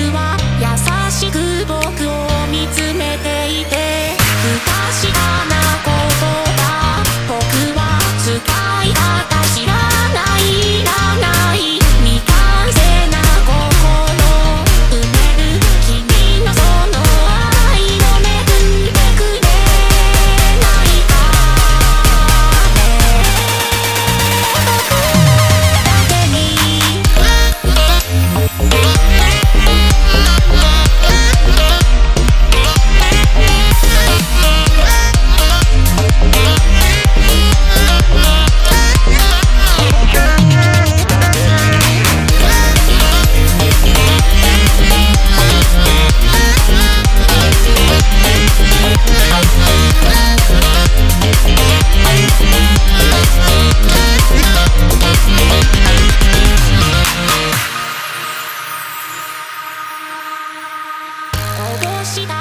to した。